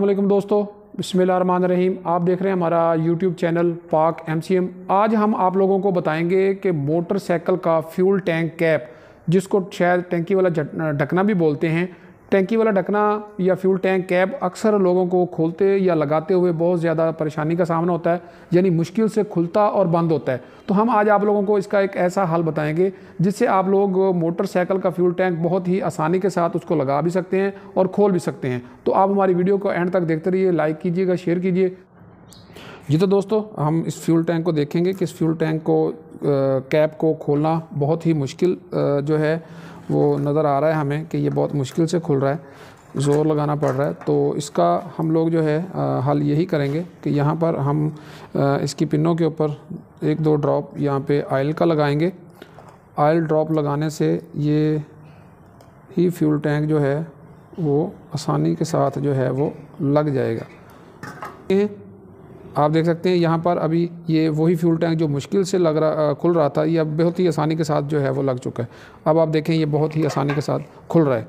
वालेकुम दोस्तों बिस्मिल्लाह रहीम आप देख रहे हैं हमारा यूट्यूब चैनल पाक एमसीएम आज हम आप लोगों को बताएँगे कि मोटरसाइकिल का फ्यूल टैंक कैप, जिसको शायद टैंकी वाला ढकना भी बोलते हैं टैंकी वाला ढकना या फ्यूल टैंक कैब अक्सर लोगों को खोलते या लगाते हुए बहुत ज़्यादा परेशानी का सामना होता है, यानी मुश्किल से खुलता और बंद होता है। तो हम आज आप लोगों को इसका एक ऐसा हल बताएँगे, जिससे आप लोग मोटरसाइकिल का फ्यूल टैंक बहुत ही आसानी के साथ उसको लगा भी सकते हैं और खोल भी सकते हैं। तो आप हमारी वीडियो को एंड तक देखते रहिए, लाइक कीजिएगा, शेयर कीजिए जी तो दोस्तों, हम इस फ्यूल टैंक को देखेंगे कि इस फ्यूल टैंक को कैप को खोलना बहुत ही मुश्किल जो है, वो नज़र आ रहा है हमें कि ये बहुत मुश्किल से खुल रहा है, ज़ोर लगाना पड़ रहा है। तो इसका हम लोग जो है हल यही करेंगे कि यहाँ पर हम इसकी पिनों के ऊपर एक दो ड्रॉप यहाँ पे आयल का लगाएँगे। आयल ड्रॉप लगाने से ये ही फ्यूल टैंक जो है, वो आसानी के साथ जो है, वो लग जाएगा। आप देख सकते हैं, यहाँ पर अभी ये वही फ्यूल टैंक जो मुश्किल से लग रहा खुल रहा था, ये अब बहुत ही आसानी के साथ जो है वो लग चुका है। अब आप देखें, ये बहुत ही आसानी के साथ खुल रहा है।